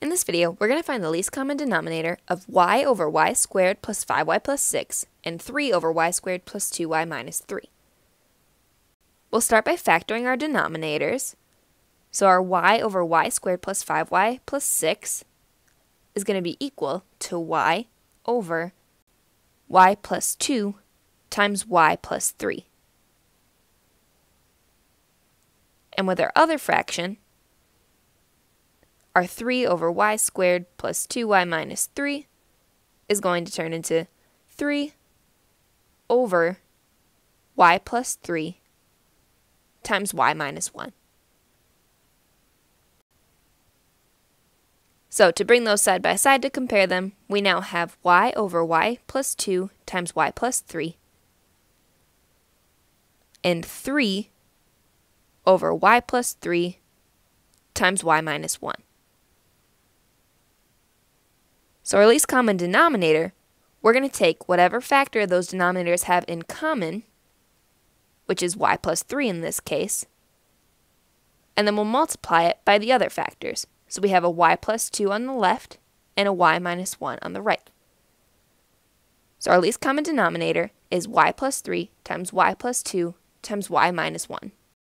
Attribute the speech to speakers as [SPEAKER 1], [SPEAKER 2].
[SPEAKER 1] In this video, we're going to find the least common denominator of y over y squared plus 5y plus 6 and 3 over y squared plus 2y minus 3. We'll start by factoring our denominators. So our y over y squared plus 5y plus 6 is going to be equal to y over y plus 2 times y plus 3. And with our other fraction, our 3 over y squared plus 2y minus 3 is going to turn into 3 over y plus 3 times y minus 1. So to bring those side by side to compare them, we now have y over y plus 2 times y plus 3 and 3 over y plus 3 times y minus 1. So our least common denominator, we're going to take whatever factor those denominators have in common, which is y plus 3 in this case, and then we'll multiply it by the other factors. So we have a y plus 2 on the left and a y minus 1 on the right. So our least common denominator is y plus 3 times y plus 2 times y minus 1.